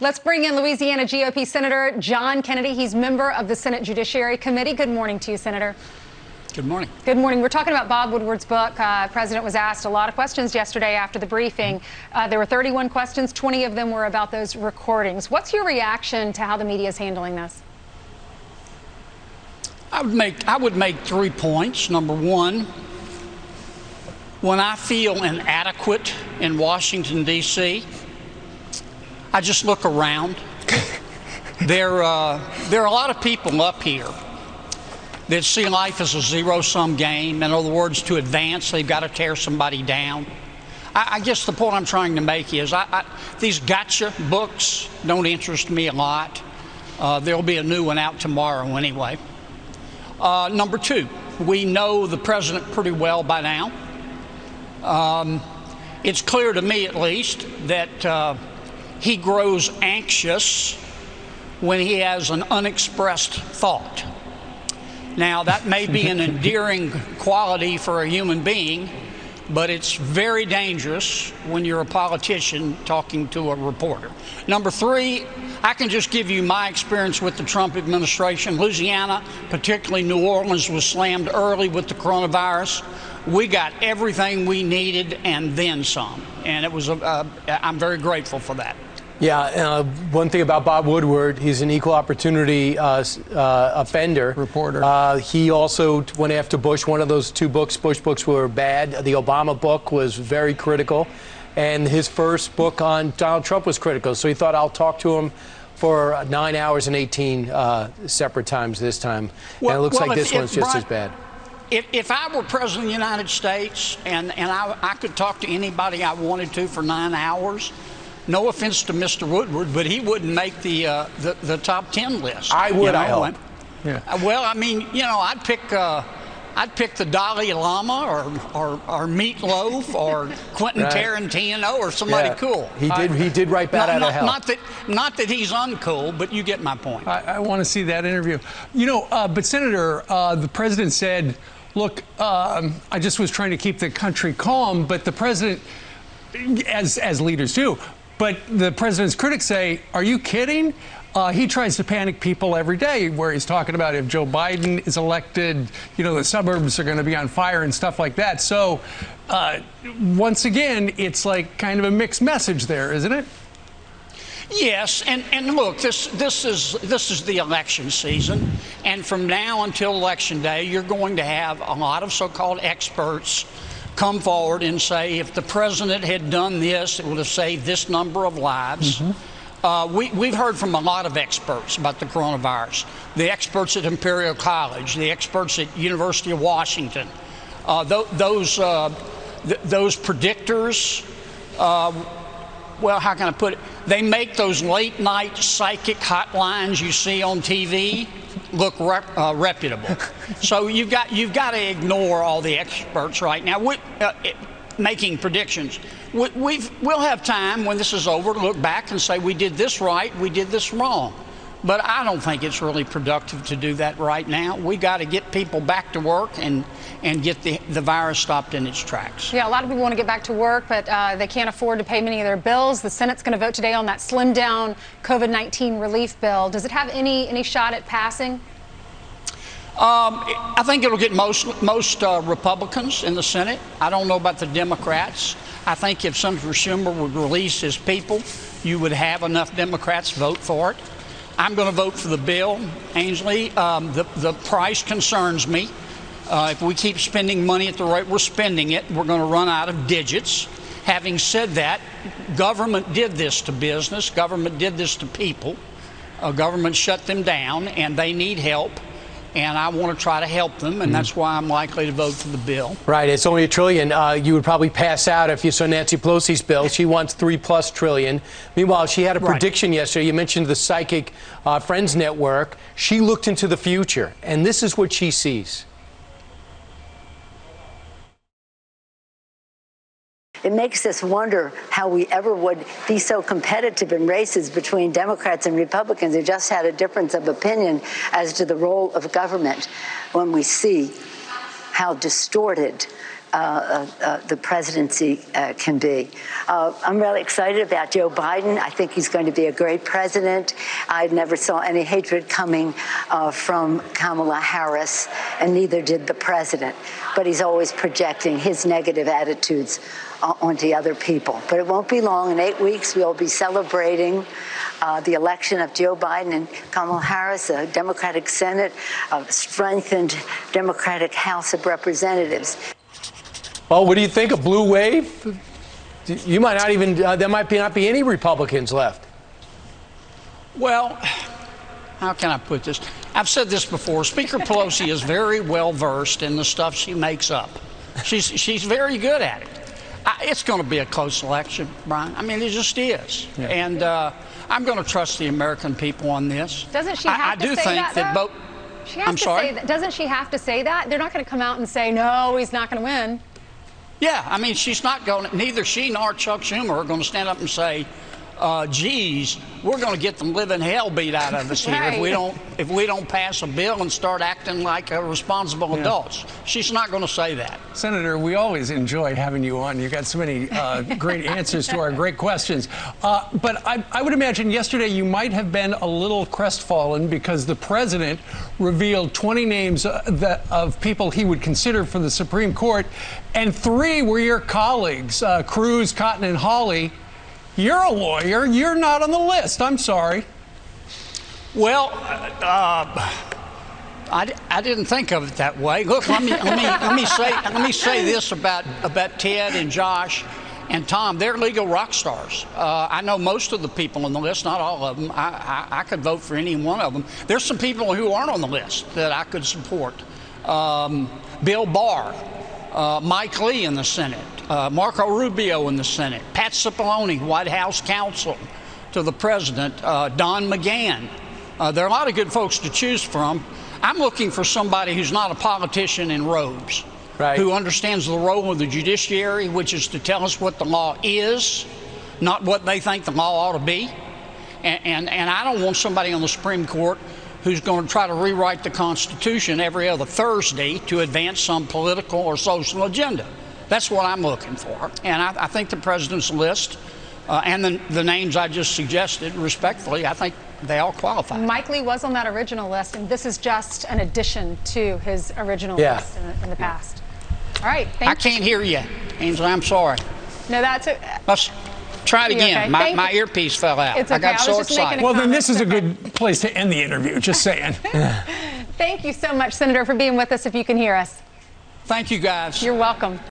Let's bring in Louisiana GOP Senator John Kennedy. He's member of the Senate Judiciary Committee. Good morning to you, Senator. Good morning. Good morning. We're talking about Bob Woodward's book. Uh, President was asked a lot of questions yesterday after the briefing. Uh, there were 31 questions. 20 of them were about those recordings. What's your reaction to how the media is handling this? I would make I would make three points. Number one, when I feel inadequate in Washington D.C., I just look around. there uh, there are a lot of people up here that see life as a zero-sum game. In other words, to advance, they've got to tear somebody down. I, I guess the point I'm trying to make is I, I, these gotcha books don't interest me a lot. Uh, there'll be a new one out tomorrow anyway. Uh, number two, we know the president pretty well by now. Um, it's clear to me, at least, that uh, he grows anxious when he has an unexpressed thought. Now, that may be an endearing quality for a human being, but it's very dangerous when you're a politician talking to a reporter. Number three, I can just give you my experience with the Trump administration. Louisiana, particularly New Orleans, was slammed early with the coronavirus. We got everything we needed and then some, and it was. A, uh, I'm very grateful for that. Yeah, uh, one thing about Bob Woodward, he's an equal opportunity uh, uh, offender. Reporter. Uh, he also went after Bush. One of those two books, Bush books, were bad. The Obama book was very critical. And his first book on Donald Trump was critical. So he thought, I'll talk to him for nine hours and 18 uh, separate times this time. Well, and it looks well, like if, this one's just as bad. If, if I were president of the United States and, and I, I could talk to anybody I wanted to for nine hours, no offense to Mr. Woodward, but he wouldn't make the uh, the, the, top ten list. I would. You know? I hope. Yeah. Uh, well, I mean, you know, I'd pick. Uh, I'd pick the Dalai Lama or or, or Meatloaf or Quentin right. Tarantino or somebody yeah. cool. He did. I, he did right Bat not, out not, of hell. Not that not that he's uncool, but you get my point. I, I want to see that interview. You know, uh, but Senator, uh, the president said, "Look, um, I just was trying to keep the country calm," but the president, as as leaders do, but the president's critics say, Are you kidding? Uh, he tries to panic people every day, where he's talking about if Joe Biden is elected, you know, the suburbs are going to be on fire and stuff like that. So, uh, once again, it's like kind of a mixed message there, isn't it? Yes, and, and look, this this is this is the election season, and from now until election day, you're going to have a lot of so-called experts come forward and say, if the president had done this, it would have saved this number of lives. Mm-hmm. Uh, we, we've heard from a lot of experts about the coronavirus. The experts at Imperial College, the experts at University of Washington, uh, th- those uh, th- those predictors. Well, how can I put it? They make those late night psychic hotlines you see on TV look rep, uh, reputable. so you've got you've got to ignore all the experts right now. We, uh, it, making predictions. We, we've we'll have time when this is over to look back and say we did this right, we did this wrong. But I don't think it's really productive to do that right now. We got to get people back to work and and get the, the virus stopped in its tracks. Yeah, a lot of people want to get back to work, but uh, they can't afford to pay many of their bills. The Senate's going to vote today on that slim down COVID 19 relief bill. Does it have any, any shot at passing? Um, I think it'll get most most uh, Republicans in the Senate. I don't know about the Democrats. I think if Senator Schumer would release his people, you would have enough Democrats vote for it. I'm going to vote for the bill, Ainsley. Um, the the price concerns me. Uh, if we keep spending money at the rate we're spending it, we're going to run out of digits. Having said that, government did this to business, government did this to people. Uh, government shut them down, and they need help. And I want to try to help them, and mm-hmm. that's why I'm likely to vote for the bill. Right. It's only a trillion. Uh, you would probably pass out if you saw Nancy Pelosi's bill. She wants three plus trillion. Meanwhile, she had a prediction right. yesterday. You mentioned the Psychic uh, Friends Network. She looked into the future, and this is what she sees. It makes us wonder how we ever would be so competitive in races between Democrats and Republicans who just had a difference of opinion as to the role of government when we see how distorted uh, uh, the presidency uh, can be. Uh, I'm really excited about Joe Biden. I think he's going to be a great president. I never saw any hatred coming uh, from Kamala Harris, and neither did the president. But he's always projecting his negative attitudes uh, onto other people. But it won't be long. In eight weeks, we'll be celebrating uh, the election of Joe Biden and Kamala Harris, a Democratic Senate, a strengthened Democratic House of Representatives. Well, what do you think? A blue wave? You might not even, uh, there might be, not be any Republicans left. Well, how can I put this? I've said this before. Speaker Pelosi is very well versed in the stuff she makes up. She's, she's very good at it. I, it's going to be a close election, Brian. I mean, it just is. Yeah. And uh, I'm going to trust the American people on this. Doesn't she have I, to do say think that, that though? both. She has I'm to sorry? say that. Doesn't she have to say that? They're not going to come out and say, no, he's not going to win. Yeah, I mean, she's not going. Neither she nor Chuck Schumer are going to stand up and say, uh, "Geez, we're going to get the living hell beat out of us here if we don't if we don't pass a bill and start acting like uh, responsible adults." She's not going to say that. Senator, we always enjoy having you on. You got so many uh, great answers to our great questions. Uh, but I, I would imagine yesterday you might have been a little crestfallen because the president revealed 20 names uh, that, of people he would consider for the Supreme Court, and three were your colleagues, uh, Cruz, Cotton, and Hawley. You're a lawyer. You're not on the list. I'm sorry. Well, uh, I, I didn't think of it that way. Look, let me let me let me say let me say this about about Ted and Josh and Tom. They're legal rock stars. Uh, I know most of the people on the list, not all of them. I, I, I could vote for any one of them. There's some people who aren't on the list that I could support. Um, Bill Barr, uh, Mike Lee in the Senate, uh, Marco Rubio in the Senate, Pat Cipollone, White House counsel to the president, uh, Don McGahn. Uh, there are a lot of good folks to choose from. I'm looking for somebody who's not a politician in robes, Right. who understands the role of the judiciary, which is to tell us what the law is, not what they think the law ought to be. And, and, and I don't want somebody on the Supreme Court who's going to try to rewrite the Constitution every other Thursday to advance some political or social agenda. That's what I'm looking for. And I, I think the president's list uh, and the, the names I just suggested, respectfully, I think they all qualify. Mike Lee was on that original list, and this is just an addition to his original Yeah. list in, in the past. All right, thank I can't hear you, Ainsley. I'm sorry. No, that's it. Let's try it again. okay? My, Thank my earpiece fell out. It's I got I was so just excited. a- Well, then this is a good place to end the interview. Just saying. Thank you so much, Senator, for being with us if you can hear us. Thank you, guys. You're welcome.